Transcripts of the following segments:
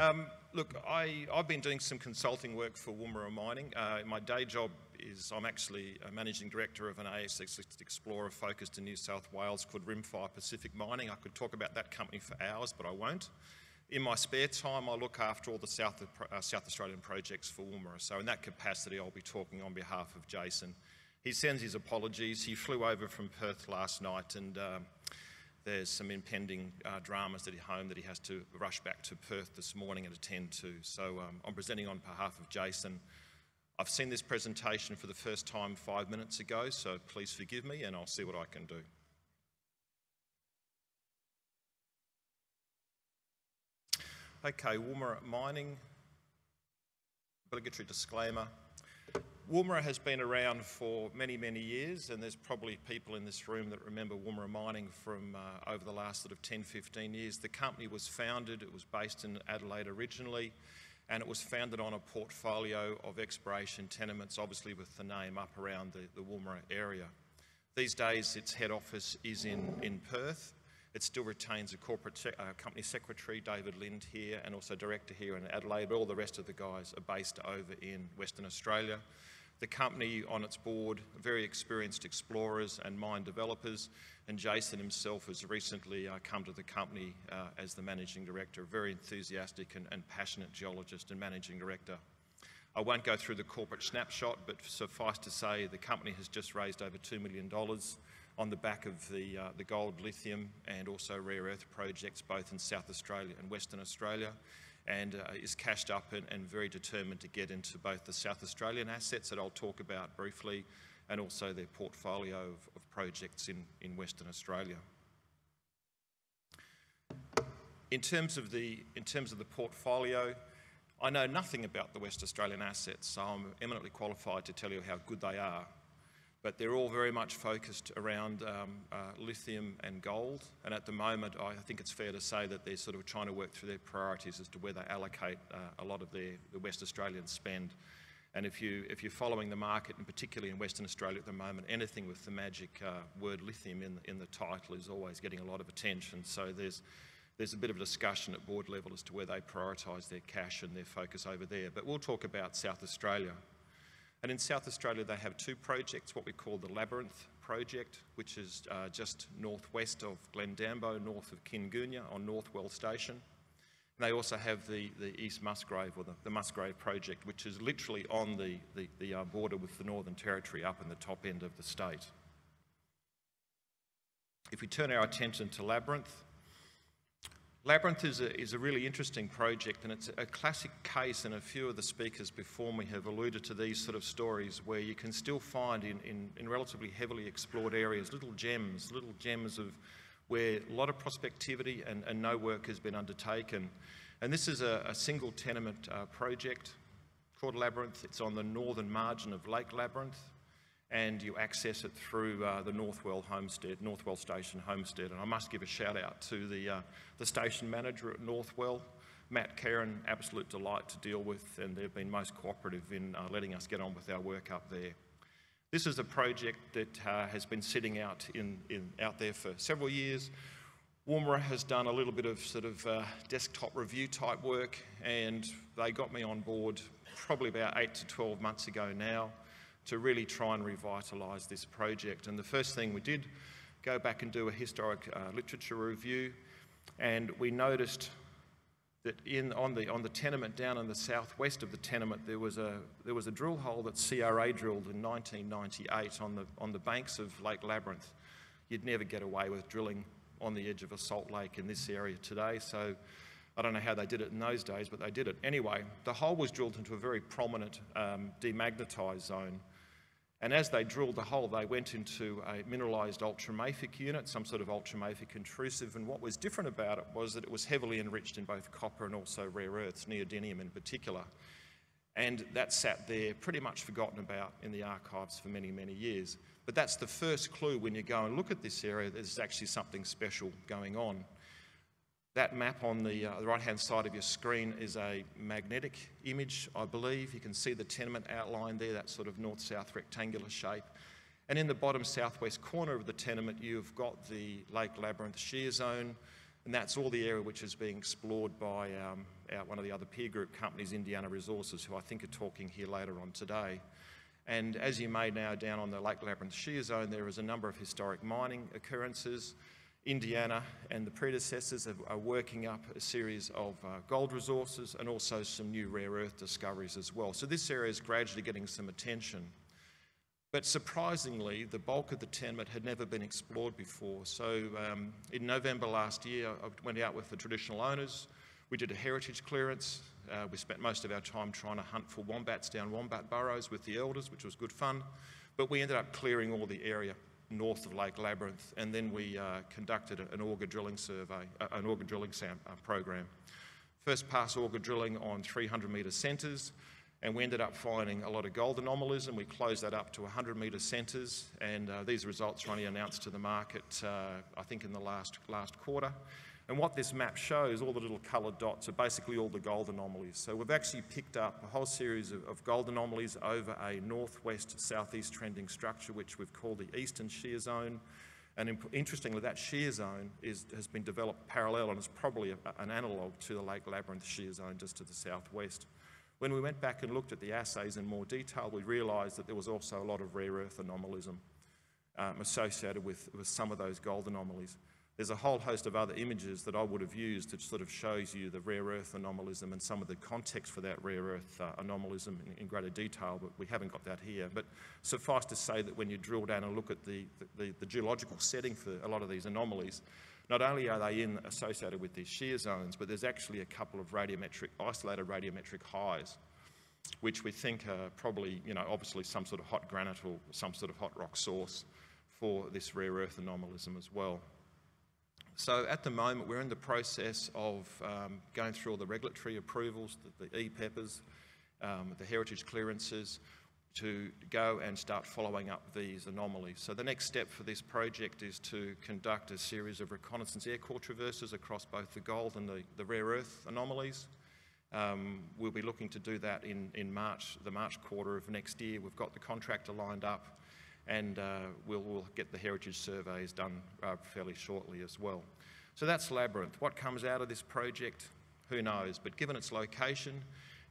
Um, look, I, have been doing some consulting work for Woomera Mining. Uh, my day job is I'm actually a managing director of an ASX explorer focused in New South Wales called Rimfire Pacific Mining. I could talk about that company for hours, but I won't. In my spare time, I look after all the South, uh, South Australian projects for Woomera. So in that capacity, I'll be talking on behalf of Jason. He sends his apologies. He flew over from Perth last night and um, there's some impending uh, dramas at home that he has to rush back to Perth this morning and attend to. So um, I'm presenting on behalf of Jason. I've seen this presentation for the first time five minutes ago, so please forgive me and I'll see what I can do. Okay, Woomera Mining, obligatory disclaimer. Woomera has been around for many, many years, and there's probably people in this room that remember Woomera mining from uh, over the last sort of 10, 15 years. The company was founded, it was based in Adelaide originally, and it was founded on a portfolio of exploration tenements, obviously with the name up around the, the Woomera area. These days, its head office is in, in Perth. It still retains a corporate se uh, company secretary, David Lind, here, and also director here in Adelaide, but all the rest of the guys are based over in Western Australia. The company on its board, very experienced explorers and mine developers, and Jason himself has recently uh, come to the company uh, as the managing director, a very enthusiastic and, and passionate geologist and managing director. I won't go through the corporate snapshot, but suffice to say the company has just raised over $2 million on the back of the, uh, the gold, lithium and also rare earth projects both in South Australia and Western Australia and uh, is cashed up and, and, very determined to get into both the South Australian assets that I'll talk about briefly and also their portfolio of, of projects in, in Western Australia. In terms, of the, in terms of the portfolio, I know nothing about the West Australian assets, so I'm eminently qualified to tell you how good they are but they're all very much focused around um, uh, lithium and gold. And at the moment, I think it's fair to say that they're sort of trying to work through their priorities as to where they allocate uh, a lot of their the West Australian spend. And if, you, if you're following the market, and particularly in Western Australia at the moment, anything with the magic uh, word lithium in, in the title is always getting a lot of attention. So there's, there's a bit of a discussion at board level as to where they prioritise their cash and their focus over there. But we'll talk about South Australia. And in South Australia, they have two projects, what we call the Labyrinth project, which is uh, just northwest of Glendambo, north of Kingoonya on Northwell Station. And they also have the, the East Musgrave, or the, the Musgrave project, which is literally on the, the, the uh, border with the Northern Territory up in the top end of the state. If we turn our attention to Labyrinth, Labyrinth is a, is a really interesting project, and it's a classic case, and a few of the speakers before me have alluded to these sort of stories where you can still find in, in, in relatively heavily explored areas little gems, little gems of where a lot of prospectivity and, and no work has been undertaken. And this is a, a single tenement uh, project called Labyrinth. It's on the northern margin of Lake Labyrinth and you access it through uh, the Northwell Homestead, Northwell Station Homestead. And I must give a shout out to the, uh, the station manager at Northwell, Matt Karen, absolute delight to deal with, and they've been most cooperative in uh, letting us get on with our work up there. This is a project that uh, has been sitting out, in, in, out there for several years. Woomera has done a little bit of sort of uh, desktop review type work, and they got me on board probably about eight to 12 months ago now to really try and revitalise this project. And the first thing we did, go back and do a historic uh, literature review, and we noticed that in, on, the, on the tenement down in the southwest of the tenement, there was a, there was a drill hole that CRA drilled in 1998 on the, on the banks of Lake Labyrinth. You'd never get away with drilling on the edge of a salt lake in this area today, so I don't know how they did it in those days, but they did it. Anyway, the hole was drilled into a very prominent um, demagnetized zone and as they drilled the hole, they went into a mineralised ultramafic unit, some sort of ultramafic intrusive. And what was different about it was that it was heavily enriched in both copper and also rare earths, neodymium in particular. And that sat there pretty much forgotten about in the archives for many, many years. But that's the first clue when you go and look at this area, there's actually something special going on. That map on the, uh, the right-hand side of your screen is a magnetic image, I believe. You can see the tenement outline there, that sort of north-south rectangular shape. And in the bottom southwest corner of the tenement, you've got the Lake Labyrinth shear zone. And that's all the area which is being explored by um, our, one of the other peer group companies, Indiana Resources, who I think are talking here later on today. And as you may know, down on the Lake Labyrinth Shear Zone, there is a number of historic mining occurrences. Indiana and the predecessors are working up a series of uh, gold resources and also some new rare earth discoveries as well. So this area is gradually getting some attention. But surprisingly, the bulk of the tenement had never been explored before. So um, in November last year, I went out with the traditional owners. We did a heritage clearance. Uh, we spent most of our time trying to hunt for wombats down wombat burrows with the elders, which was good fun. But we ended up clearing all the area north of Lake Labyrinth, and then we uh, conducted an auger drilling survey, uh, an auger drilling sam- uh, program. First pass auger drilling on 300 metre centres, and we ended up finding a lot of gold anomalies, and we closed that up to 100 metre centres, and uh, these results were only announced to the market, uh, I think, in the last, last quarter. And what this map shows, all the little coloured dots, are basically all the gold anomalies. So we've actually picked up a whole series of, of gold anomalies over a northwest-southeast trending structure, which we've called the Eastern Shear Zone. And interestingly, that shear zone is, has been developed parallel and is probably a, an analogue to the Lake Labyrinth shear zone just to the southwest. When we went back and looked at the assays in more detail, we realised that there was also a lot of rare earth anomalism um, associated with, with some of those gold anomalies. There's a whole host of other images that I would have used that sort of shows you the rare earth anomalism and some of the context for that rare earth uh, anomalism in, in, greater detail, but we haven't got that here. But suffice to say that when you drill down and look at the, the, the geological setting for a lot of these anomalies, not only are they in associated with these shear zones, but there's actually a couple of radiometric, isolated radiometric highs, which we think are probably, you know, obviously some sort of hot granite or some sort of hot rock source for this rare earth anomalism as well. So at the moment, we're in the process of um, going through all the regulatory approvals, the, the EPEPRs, um, the heritage clearances, to go and start following up these anomalies. So the next step for this project is to conduct a series of reconnaissance air core traverses across both the gold and the, the rare earth anomalies. Um, we'll be looking to do that in, in March, the March quarter of next year. We've got the contractor lined up and uh, we'll, we'll, get the heritage surveys done uh, fairly shortly as well. So that's Labyrinth. What comes out of this project, who knows? But given its location,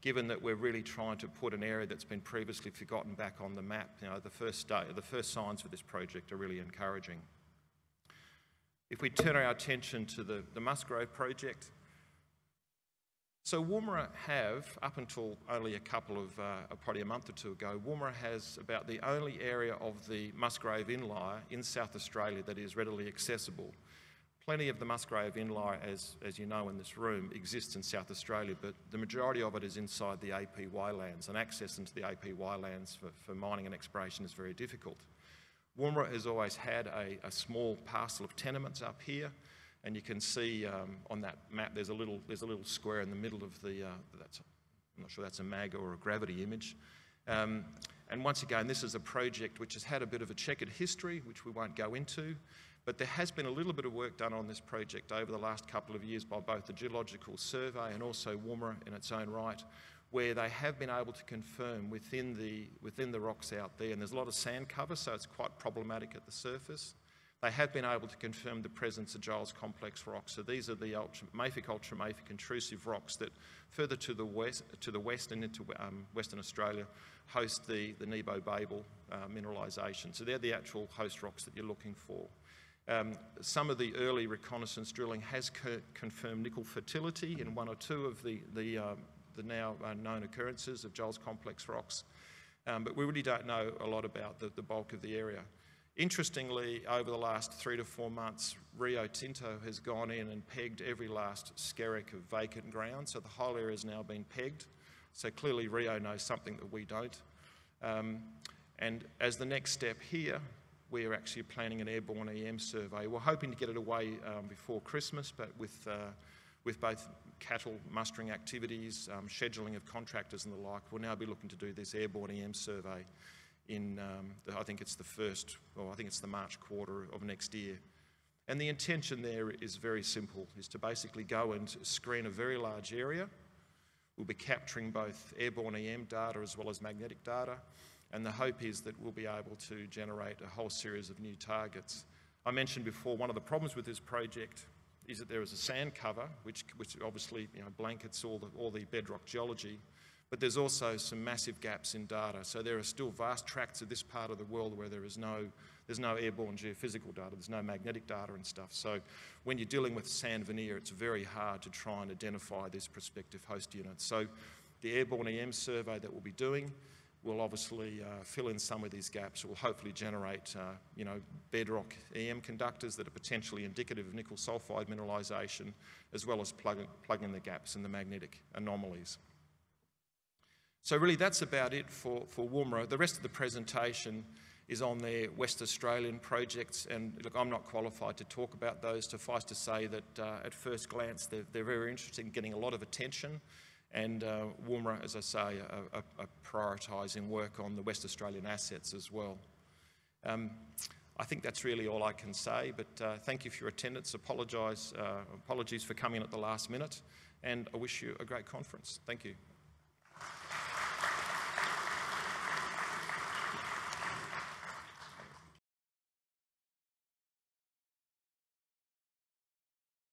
given that we're really trying to put an area that's been previously forgotten back on the map, you know, the first, day, the first signs for this project are really encouraging. If we turn our attention to the, the Musgrave project, so Woomera have, up until only a couple of, uh, probably a month or two ago, Woomera has about the only area of the Musgrave Inlier in South Australia that is readily accessible. Plenty of the Musgrave Inlier, as, as you know in this room, exists in South Australia, but the majority of it is inside the APY lands, and access into the APY lands for, for mining and exploration is very difficult. Woomera has always had a, a small parcel of tenements up here, and you can see um, on that map there's a little there's a little square in the middle of the uh, that's I'm not sure that's a MAG or a gravity image. Um, and once again, this is a project which has had a bit of a checkered history, which we won't go into, but there has been a little bit of work done on this project over the last couple of years by both the Geological Survey and also Woomera in its own right, where they have been able to confirm within the, within the rocks out there, and there's a lot of sand cover, so it's quite problematic at the surface, they have been able to confirm the presence of Giles complex rocks. So these are the ultra, mafic, ultramafic intrusive rocks that further to the west, to the west and into um, Western Australia host the, the Nebo Babel uh, mineralisation. So they're the actual host rocks that you're looking for. Um, some of the early reconnaissance drilling has co confirmed nickel fertility in one or two of the, the, um, the now known occurrences of Giles complex rocks, um, but we really don't know a lot about the, the bulk of the area. Interestingly, over the last three to four months, Rio Tinto has gone in and pegged every last skerrick of vacant ground, so the whole area has now been pegged. So clearly Rio knows something that we don't. Um, and as the next step here, we are actually planning an airborne EM survey. We're hoping to get it away um, before Christmas, but with, uh, with both cattle mustering activities, um, scheduling of contractors and the like, we'll now be looking to do this airborne EM survey in, um, the, I think it's the first, or I think it's the March quarter of next year. And the intention there is very simple, is to basically go and screen a very large area. We'll be capturing both airborne EM data as well as magnetic data. And the hope is that we'll be able to generate a whole series of new targets. I mentioned before one of the problems with this project is that there is a sand cover, which, which obviously you know, blankets all the, all the bedrock geology, but there's also some massive gaps in data. So there are still vast tracts of this part of the world where there is no, there's no airborne geophysical data, there's no magnetic data and stuff. So when you're dealing with sand veneer, it's very hard to try and identify these prospective host units. So the airborne EM survey that we'll be doing will obviously uh, fill in some of these gaps. It will hopefully generate, uh, you know, bedrock EM conductors that are potentially indicative of nickel sulfide mineralisation, as well as plug, plug the gaps in the magnetic anomalies. So really that's about it for, for Woomera. The rest of the presentation is on their West Australian projects and look, I'm not qualified to talk about those. Suffice to say that uh, at first glance they're, they're very interesting, getting a lot of attention and uh, Woomera, as I say, are, are, are prioritising work on the West Australian assets as well. Um, I think that's really all I can say, but uh, thank you for your attendance. Apologise, uh, apologies for coming at the last minute, and I wish you a great conference. Thank you.